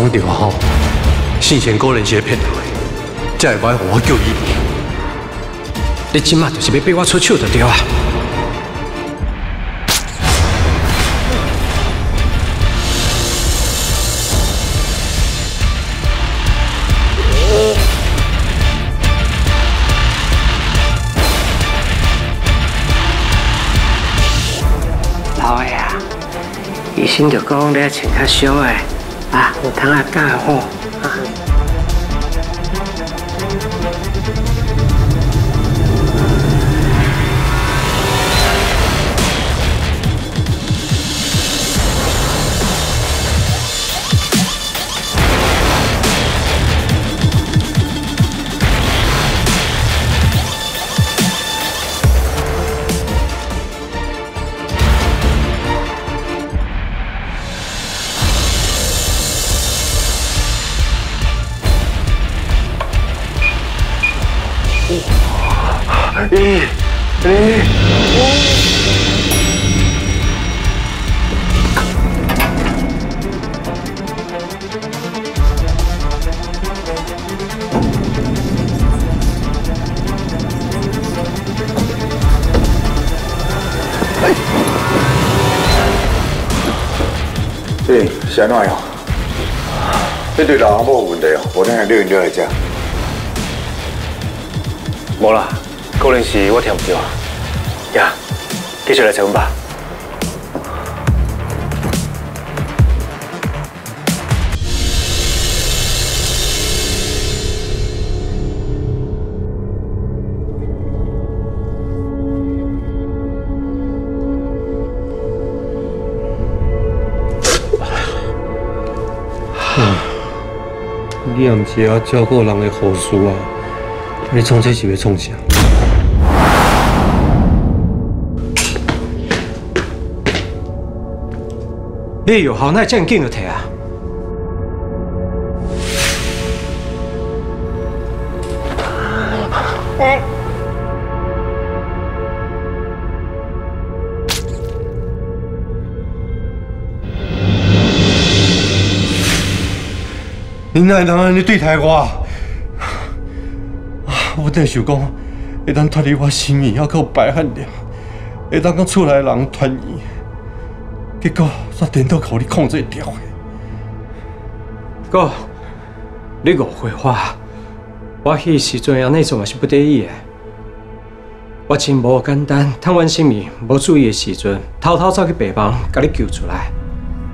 装着吼，信贤高人邪骗来，才会买互我救伊。你今麦就是要逼我出手就对啊！老爷，医生就讲你要穿较少的，啊，有通啊较好啊。咦是安怎样？你对老阿婆有问题哦，无等下你用了来食。无啦，可能是我听唔到。呀，继续来采访吧也毋是啊照顾人的护士啊？你创这是要创啥？你有好，那这样紧就摕啊？你哪会当安尼对待我？我真想讲，会当脱离我生命，还有白汉了，会当讲厝内人团圆，结果煞颠倒靠你控制掉的。哥，你误会我，我迄时阵安尼做嘛是不得已的。我真无简单，贪玩性命，无注意的时阵，偷偷走去病房，甲你救出来。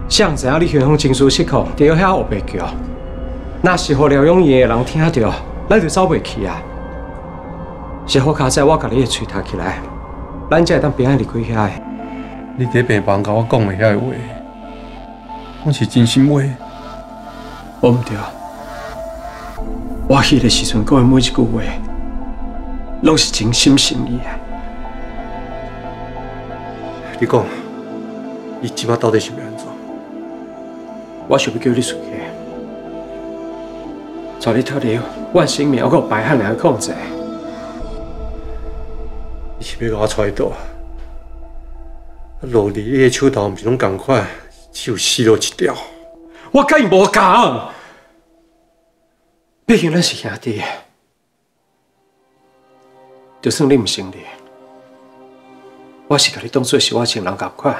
谁知影你血风情绪失控，掉遐黑白叫。若是互疗养院的人听到，咱就走袂去啊！是好卡在我甲你的喙读起来，咱才会当平安离开遐的。你伫病房甲我讲的遐个话，我是真心话。我毋对，我迄个时阵讲的每一句话，拢是真心实意的。你讲，你即摆到底是要安怎？我想要叫你出去，带你脱离我的生命，还有白汉人的控制。你是要甲我带倒？落伫你的手头，毋是拢共款，只有死路一条。我甲伊无共，毕竟咱是兄弟。就算你毋信你，我是甲你当做是我亲人共款。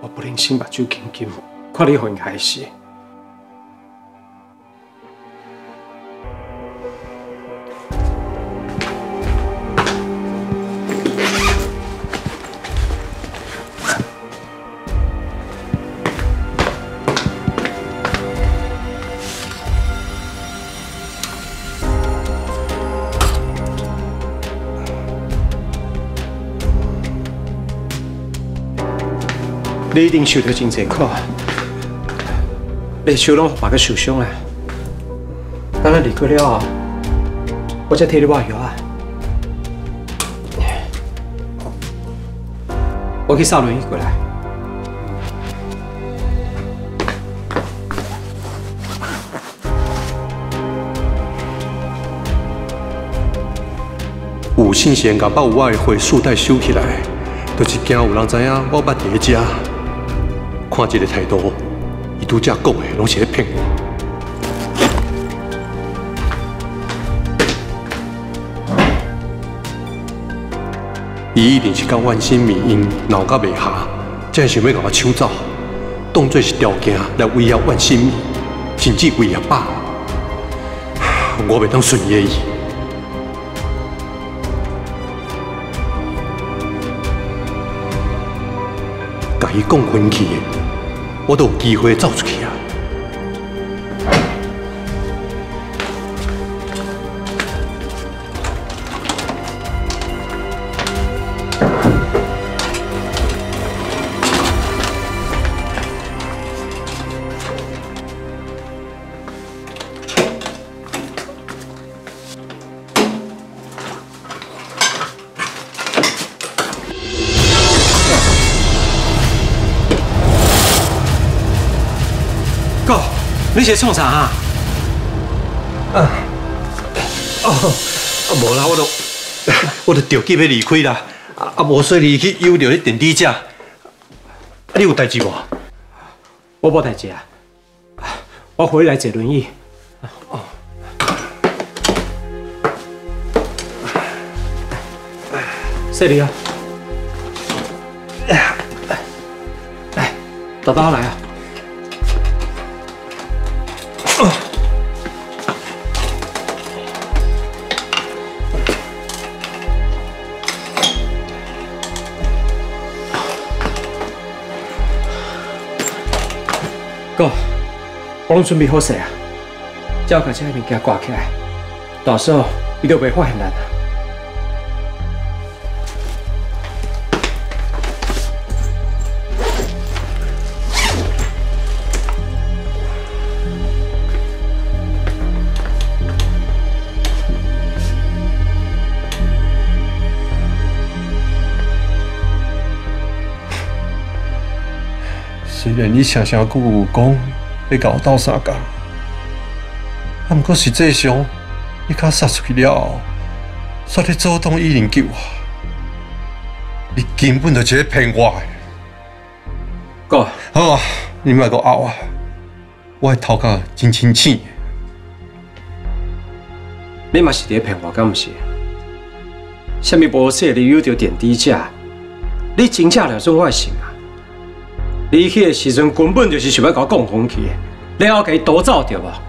我不忍心目睭紧紧看你分开死。你一定受到真济苦，你手拢别个受伤啊！等咱离开了，我再替你抹药啊！我去扫轮椅过来。有信贤甲把我的回束带收起来，就是惊有人知影我捌伫遮。看这个态度，拄则讲的拢是咧骗我。伊一定是甲万新民因闹甲袂下，才想要甲我抢走，当作是条件来威胁万新民，甚至威胁爸。我袂当顺伊的意。甲伊讲分去的，我都有机会走出去啊！你是创啥啊？啊，无啦，我都 我都着急要离开啦，啊啊，无说你去悠着迄电梯只，啊，你有代志无？我无代志啊，我回来坐轮椅。哦谢你啊！来，豆豆来啊！哥，我拢准备好势啊！只要把这个物件挂起来，到时候伊就袂发现咱啊。虽然你常常句句讲要甲我斗相共，啊，毋过实际上你甲杀出去了后，煞咧主动伊人救我，你根本就是咧骗我的。哥，好啊，你莫搁拗啊！我的头壳真清醒。你嘛是伫骗我，敢毋是？什么无说你有着电低价？你真正了准我的心啊！你去的时阵根本就是想要甲我讲风去的，然后甲伊夺走对吧？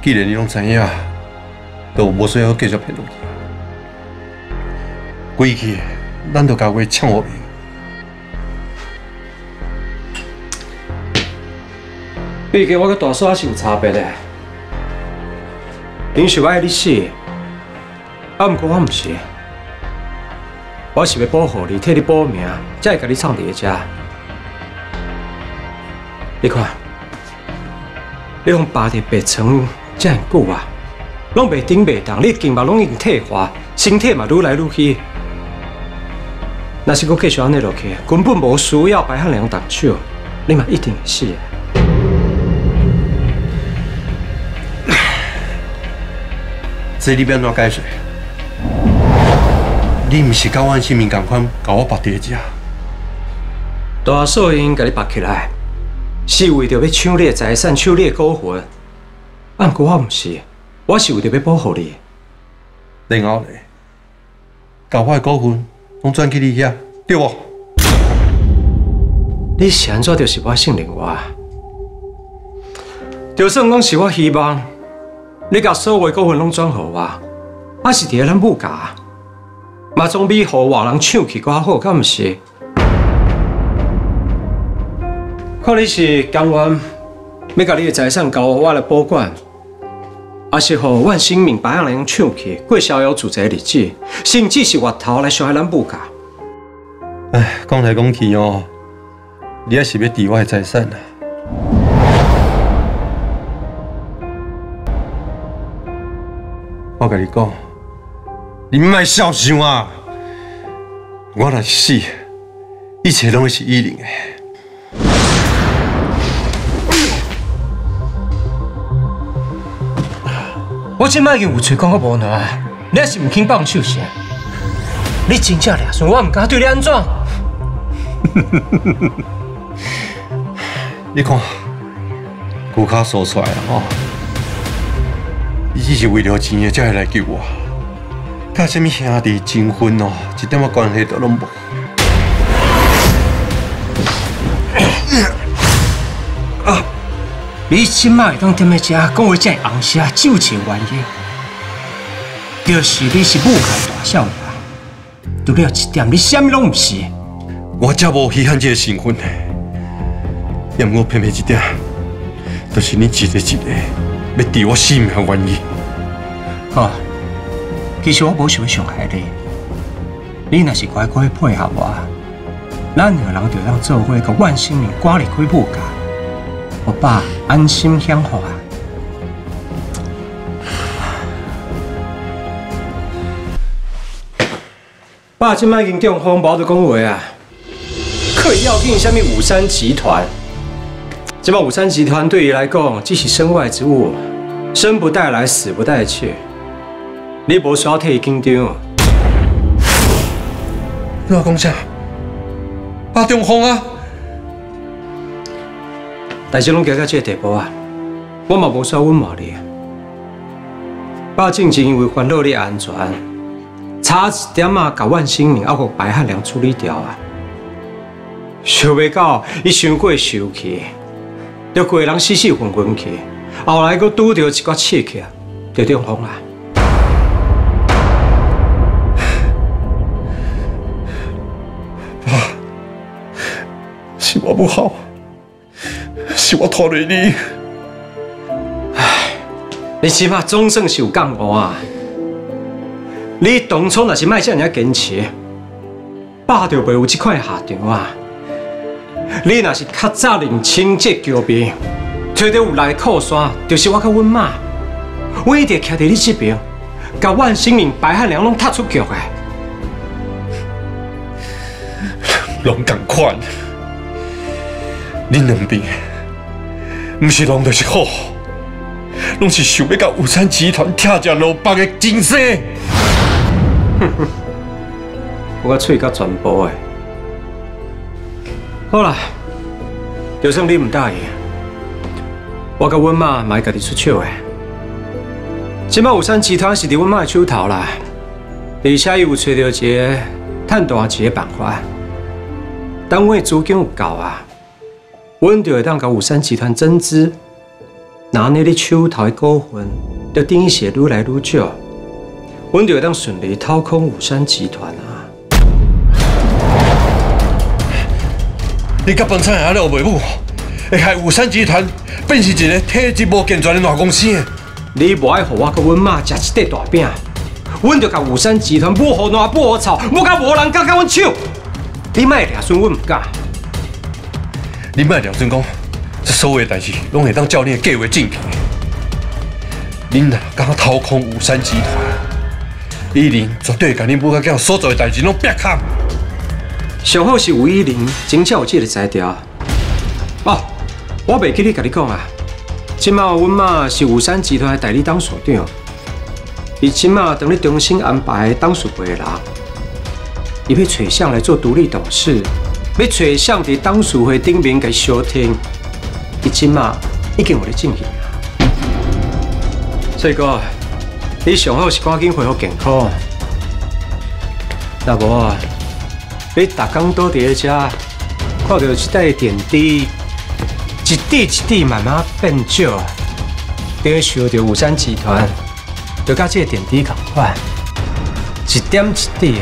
既然你拢知影，都无需要继续骗落去。归去的，咱就甲话抢我命。毕竟我跟大嫂是有差别的。你是爱你死，啊，不过我毋是。我是要保护你，替你保命，才会甲你藏伫遮。你看，你拢扒伫白床遮尔久啊，拢袂顶袂动，你的筋肉拢已经退化，身体嘛愈来愈虚。若是阁继续安尼落去，根本无需要白汉良动手，你嘛一定会死的。这你要安怎解释？你毋是甲阮性命共款，甲我绑伫遮。大嫂因甲你绑起来，是为着要抢你的财产、抢你的股份。啊，毋过我毋是，我是为着要保护你。然后咧，甲我的股份拢转去你遐，对无？你是安怎就是我信任我？就算讲是我希望你甲所有的股份拢转给我，还是伫咧咱母家，嘛总比互外人抢去较好，敢毋是？看你是甘愿要甲你的财产交我来保管，还是互万生命白人抢去过逍遥自在的日子，甚至是外头来伤害咱母家？唉，讲来讲去哦，你也是要抵我的财产啊！我甲你讲，你莫少想啊！我若是死，一切拢会是伊人的。我即摆已经有嘴讲到无难，你还是毋肯放手是？你真正俩算我毋敢对你安怎？你看，骨卡说出来了吼，伊只是为了钱的才会来救我，甲什么兄弟情分哦，一点仔关系都拢无。你即摆会当踮咧遮讲话遮红声救钱原因，就是你是母开大少爷，除了一点，你啥物拢毋是。我才无稀罕这个身份，也毋过偏偏一点，就是你一个一个要治我性命的原因。好，其实我无想要伤害你，你若是乖乖配合我，咱两个人就当做伙，甲万生明赶离开母家，我爸安心享福啊！爸即摆已经中风，无得讲话啊！可以要紧，下面五山集团？即摆五山集团对伊来讲，只是身外之物，生不带来，死不带去。你无需要替伊紧张。你话讲啥？爸中风啊！代志拢行到这个地步啊，我嘛无需要隐瞒你。爸正是因为烦恼你安全，差一点啊，甲万生明还有白汉良处理掉啊。想袂到伊伤过受气，就规个人死死混混去，后来佫拄着一个刺客，就中风啦。不好，是我拖累你。唉你起码总算是有觉悟啊！你当初若是卖这样坚持，爸就袂有这块下场啊！你若是较早认清这桥边，找到有来靠山，就是我甲阮妈，我一定徛在你这边，甲万生明、白汉良拢踢出局的。拢共款，恁两边，毋是拢就是好，拢是想要甲五山集团拆食路北的精髓。我甲喙甲全部的。好啦，就算你唔答应，我甲阮妈嘛会家己出手的。即摆五山集团是伫阮妈的手头啦，而且伊有找到一个趁大钱的办法。等我资金有够啊，阮就会当甲五山集团增资，拿你的手头的股份，就等于是愈来愈少，阮就会当顺利掏空五山集团啊。你甲本产下了袂母，会害五山集团变成一个体质无健全的大公司。你无爱和我甲阮妈食一块大饼，阮就甲五山集团不好烂不好炒，不甲无人敢甲阮抢。你卖掠孙，阮唔敢。你莫廖准讲，这所有代志拢会当照你的计划进行。恁若敢掏空五山集团，依林绝对甲恁母甲囝所做的代志拢撇开。上好是吴依林真正有这个才调。哦，我袂记你甲你讲啊，即马阮妈是五山集团的代理董事长，伊即马等你重新安排董事会的人。伊要找向来做独立董事，要找向伫董事会顶面给收听，伊即马已经有咧进行啊。所以哥，你上好是赶紧恢复健康，若无啊，你逐工倒伫咧遮，看到一台电梯，一滴一滴慢慢变少，等于受到五山集团，就甲这个电梯共款，一点一滴。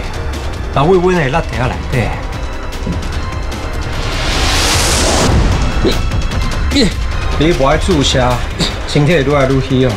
那为阮的落地下内底，你不爱注射，身体会愈来愈虚哦。